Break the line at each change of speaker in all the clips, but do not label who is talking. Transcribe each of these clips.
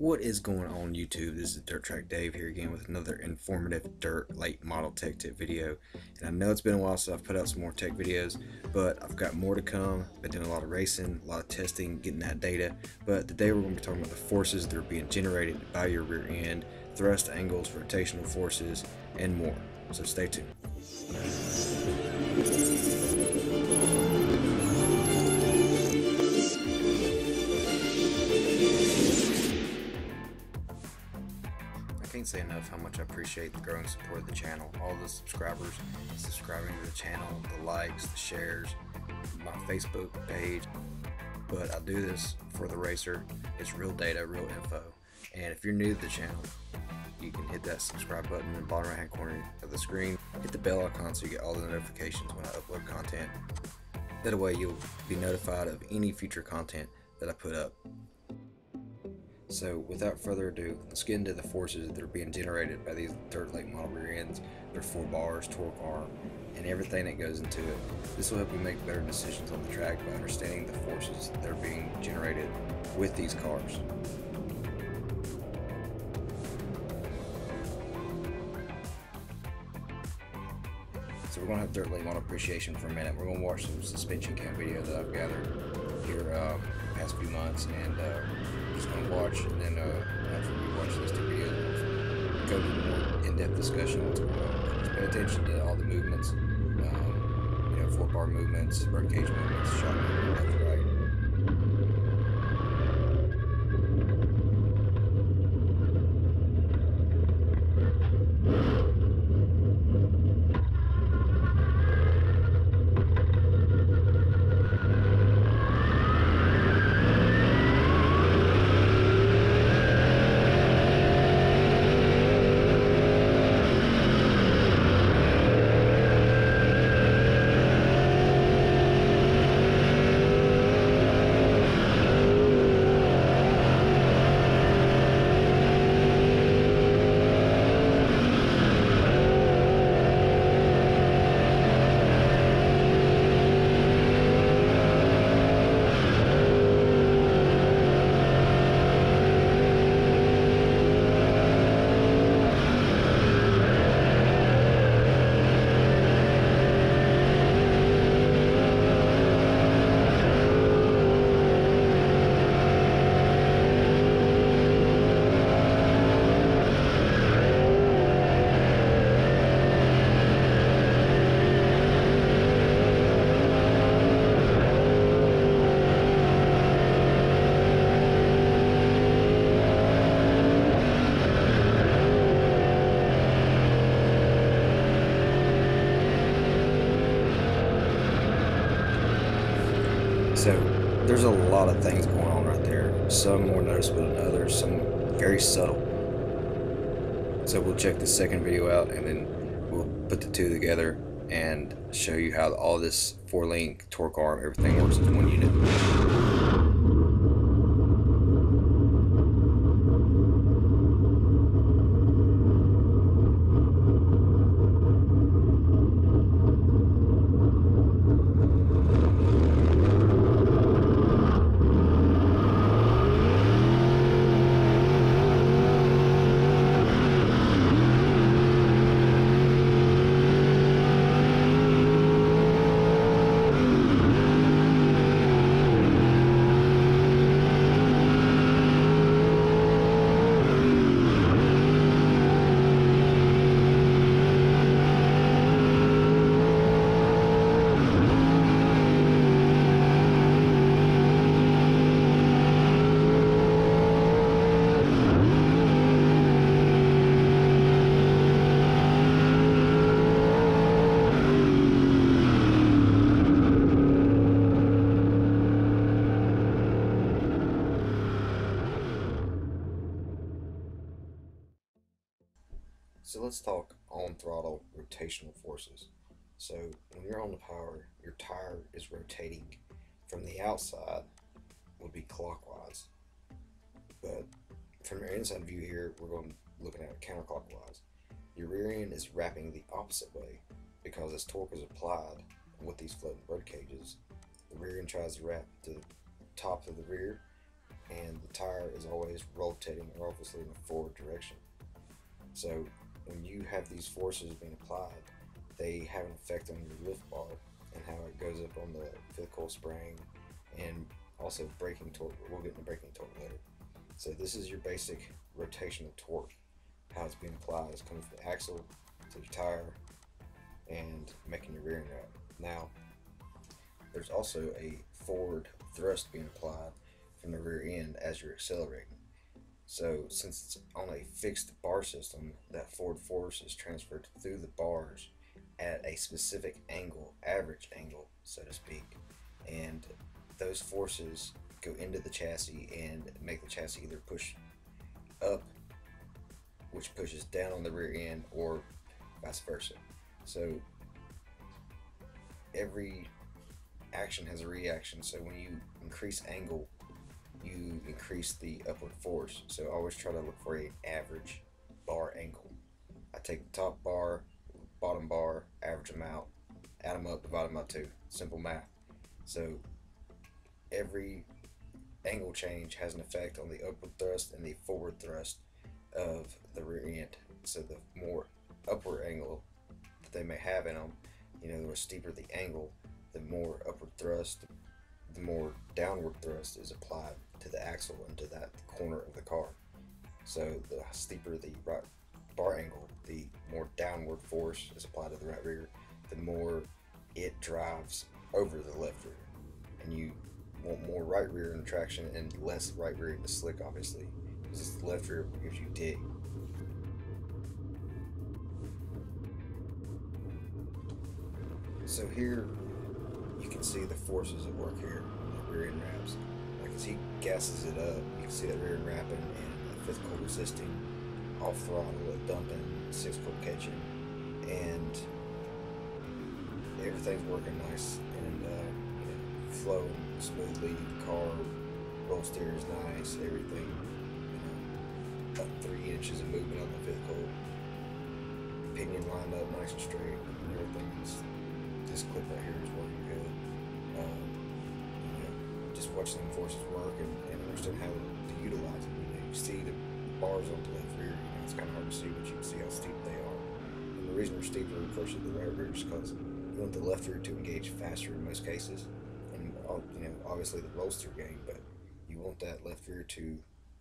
What is going on YouTube? This is Dirt Track Dave here again with another informative dirt late model tech tip video. And I know it's been a while since I've put out some more tech videos, but I've got more to come. Been doing a lot of racing, a lot of testing, getting that data. But today we're going to be talking about the forces that are being generated by your rear end, thrust angles, rotational forces, and more. So stay tuned. Can't say enough how much I appreciate the growing support of the channel, all the subscribers subscribing to the channel, the likes, the shares, my Facebook page. But I do this for the racer. It's real data, real info. And if you're new to the channel, you can hit that subscribe button in the bottom right hand corner of the screen. Hit the bell icon so you get all the notifications when I upload content. That way you'll be notified of any future content that I put up. So without further ado, let's get into the forces that are being generated by these dirt late model rear ends, their four bars, torque arm, and everything that goes into it. This will help you make better decisions on the track by understanding the forces that are being generated with these cars. So we're going to have dirt late model appreciation for a minute. We're going to watch some suspension cam video that I've gathered here um, past few months and uh, just going to watch and then uh, after we watch those two videos go into more in-depth discussion what's going on. Just pay attention to all the movements, um, you know, four bar movements, rod cage movements, shot movement, left, right. So there's a lot of things going on right there. Some more noticeable than others, some very subtle. So we'll check the second video out and then we'll put the two together and show you how all this four link torque arm, everything works as one unit. So let's talk on throttle rotational forces. So when you're on the power, your tire is rotating from the outside would be clockwise. But from your inside view here, we're going looking at it counterclockwise. Your rear end is wrapping the opposite way because as torque is applied with these floating bird cages, the rear end tries to wrap the top of the rear and the tire is always rotating obviously in the forward direction. So when you have these forces being applied, they have an effect on your lift bar and how it goes up on the coil spring and also braking torque. We'll get into braking torque later. So this is your basic rotational torque. How it's being applied It's coming from the axle to your tire and making your rear end. Now, there's also a forward thrust being applied from the rear end as you're accelerating. So since it's on a fixed bar system, that forward force is transferred through the bars at a specific angle, average angle, so to speak. And those forces go into the chassis and make the chassis either push up, which pushes down on the rear end, or vice versa. So every action has a reaction. So when you increase angle, you increase the upward force. So always try to look for an average bar angle. I take the top bar, bottom bar, average them out, add them up, divide them by two. Simple math. So every angle change has an effect on the upward thrust and the forward thrust of the rear end. So the more upward angle that they may have in them, you know, the steeper the angle, the more upward thrust, the more downward thrust is applied to the axle and to that corner of the car. So the steeper the right bar angle, the more downward force is applied to the right rear, the more it drives over the left rear. And you want more right rear in traction and less right rear in the slick, obviously, because the left rear gives you dig. So here can see the forces at work here the rear end wraps. Like as he gasses it up, you can see that rear end wrapping and the fifth coil resisting, off throttle, dumping, sixth coil catching, and everything's working nice and uh, you know, flowing smoothly. The car roll steer is nice. Everything, you know, three inches of movement on the fifth coil. Pinion lined up nice and straight. And everything's this clip right here is working. Um, you know, just watching the forces work and, and understand how to utilize it. You, know, you see the bars on the left rear. You know, it's kind of hard to see, but you can see how steep they are. And the reason they're steeper versus the right rear is because you want the left rear to engage faster in most cases, and you know, obviously the roll steer gain, but you want that left rear to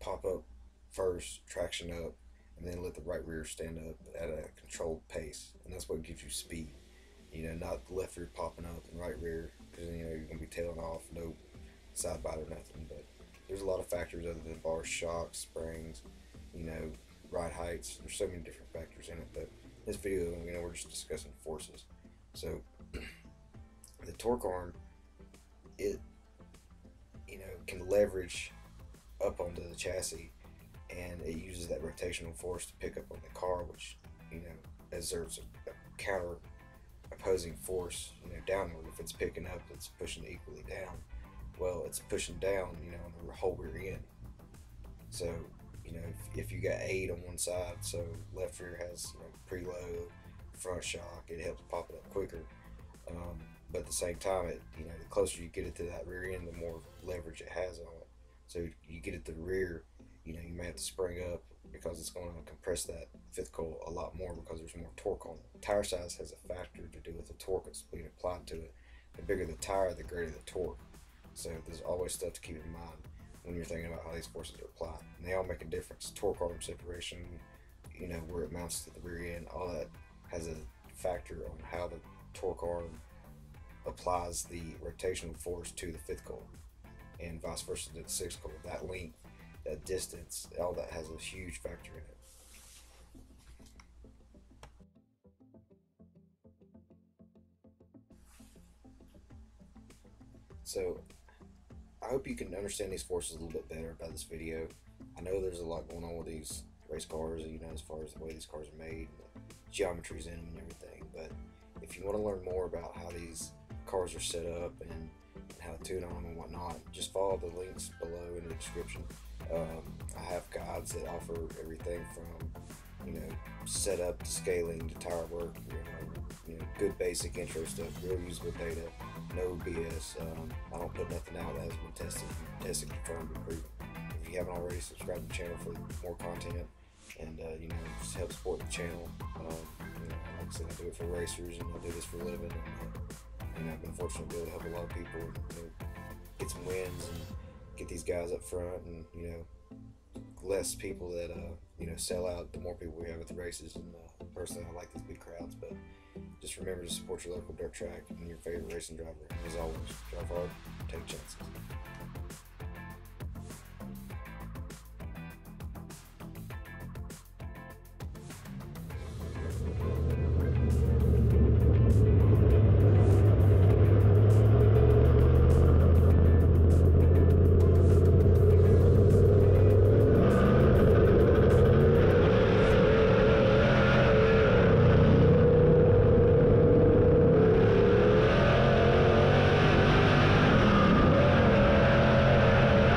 pop up first, traction up, and then let the right rear stand up at a controlled pace, and that's what gives you speed. You know, not the left rear popping up and right rear because you know you're gonna be tailing off, no side bite or nothing. But there's a lot of factors other than bar shocks, springs, you know, ride heights. There's so many different factors in it. But this video, you know, we're just discussing forces. So the torque arm, it you know can leverage up onto the chassis, and it uses that rotational force to pick up on the car, which you know exerts a, a counter opposing force, you know, downward. If it's picking up, it's pushing equally down. Well, it's pushing down, you know, on the whole rear end. So, you know, if, if you got eight on one side, so left rear has you know, preload, front shock, it helps pop it up quicker. Um, but at the same time, it you know, the closer you get it to that rear end, the more leverage it has on it. So you get it to the rear, you know, you may have to spring up because it's going to compress that fifth coil a lot more because there's more torque on it. Tire size has a factor to do with the torque that's being applied to it. The bigger the tire, the greater the torque. So there's always stuff to keep in mind when you're thinking about how these forces are applied. And they all make a difference. Torque arm separation, you know, where it mounts to the rear end, all that has a factor on how the torque arm applies the rotational force to the fifth coil and vice versa to the sixth coil. That length distance, all that has a huge factor in it. So, I hope you can understand these forces a little bit better by this video. I know there's a lot going on with these race cars, you know, as far as the way these cars are made, geometries in them and everything. But if you want to learn more about how these cars are set up and, how to tune on them and whatnot, just follow the links below in the description. Um, I have guides that offer everything from you know setup to scaling to tire work. You know, you know good basic intro stuff, real usable data, no BS. Um, I don't put nothing out that has been tested, tested, confirmed, and proven. if you haven't already, subscribe to the channel for more content and uh, you know just help support the channel. Um, you know, like I said, I do it for racers and I do this for a living. And, uh, and I've been fortunate to be able to help a lot of people. You know, get some wins and get these guys up front, and you know, less people that uh, you know sell out. The more people we have at the races, and uh, personally, I like these big crowds. But just remember to support your local dirt track and your favorite racing driver. As always, drive hard, take chances.